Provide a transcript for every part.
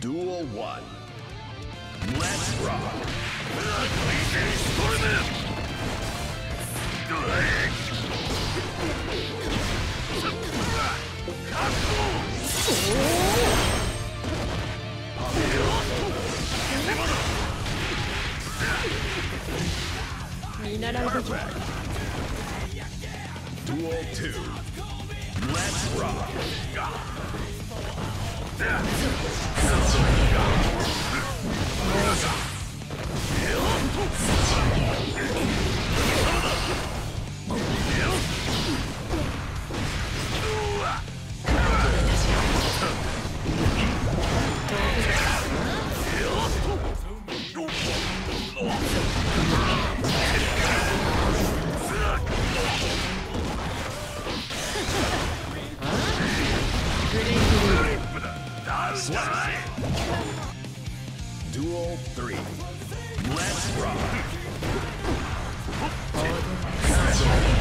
Duel 1. Let's rock. Duel 2. Let's rock. Yeah. Slash. Duel 3. Let's rock. Oh,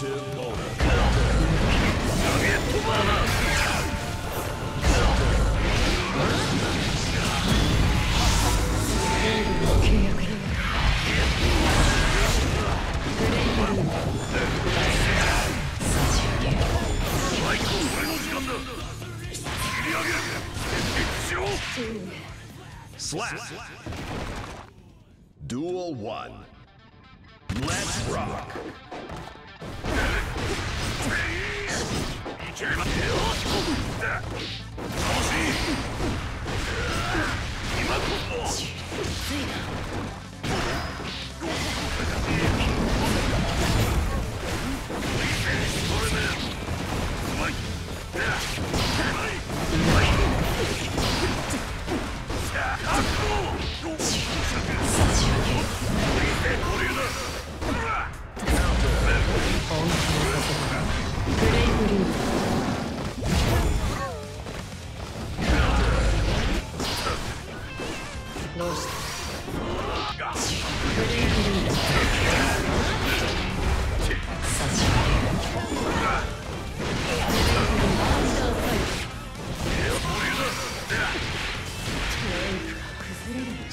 Positive bonus. Duel 1. Let's rock. Let's go!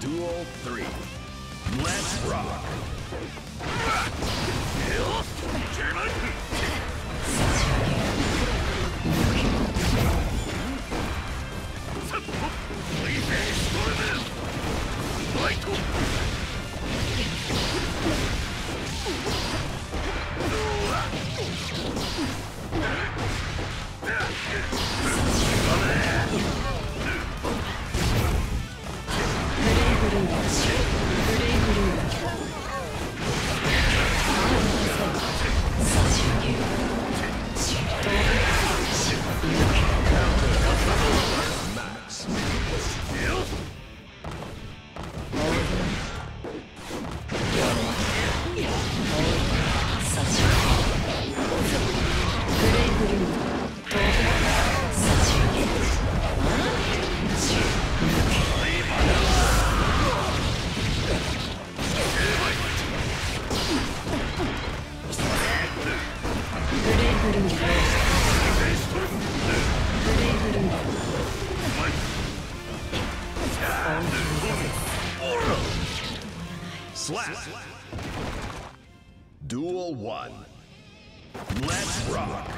Duel 3. Let's rock! German! Slap. Duel 1. Let's rock.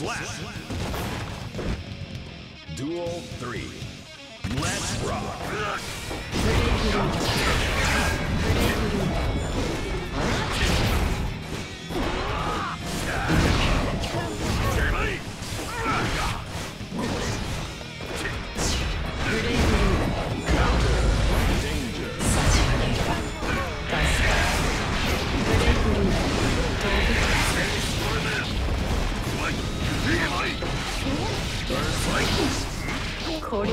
Slap. Duel 3. Let's rock. こり